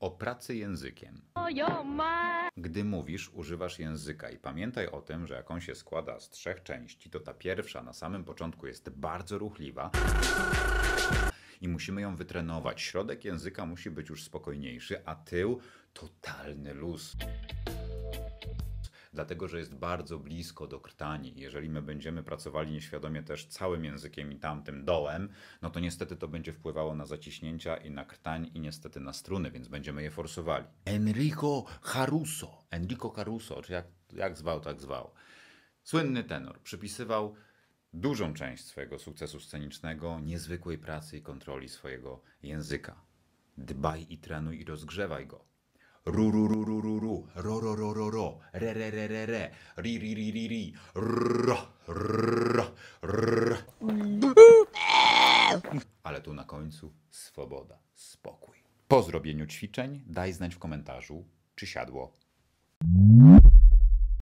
o pracy językiem. Gdy mówisz, używasz języka i pamiętaj o tym, że jak on się składa z trzech części, to ta pierwsza na samym początku jest bardzo ruchliwa i musimy ją wytrenować. Środek języka musi być już spokojniejszy, a tył totalny luz. Dlatego, że jest bardzo blisko do krtani. Jeżeli my będziemy pracowali nieświadomie też całym językiem i tamtym dołem, no to niestety to będzie wpływało na zaciśnięcia i na krtań i niestety na struny, więc będziemy je forsowali. Enrico Caruso. Enrico Caruso, czy jak, jak zwał, tak zwał. Słynny tenor przypisywał dużą część swojego sukcesu scenicznego niezwykłej pracy i kontroli swojego języka. Dbaj i trenuj i rozgrzewaj go. Ru, ru, ru, ru, ru, ro, ro, ro, ro, ro, re, re, re, re, re, ri, ri, ri, ri, ri. Ale tu na końcu swoboda, spokój. Po zrobieniu ćwiczeń daj znać w komentarzu, czy siadło.